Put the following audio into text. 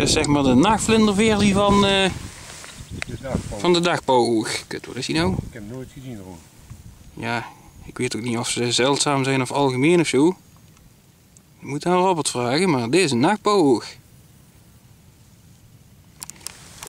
Dat is zeg maar de nachtvlinderversie van, eh, De van de. Kut, wat is die nou? Ik heb hem nooit gezien Ron. Ja, ik weet ook niet of ze zeldzaam zijn of algemeen of zo. Je moet aan Robert vragen, maar deze is een.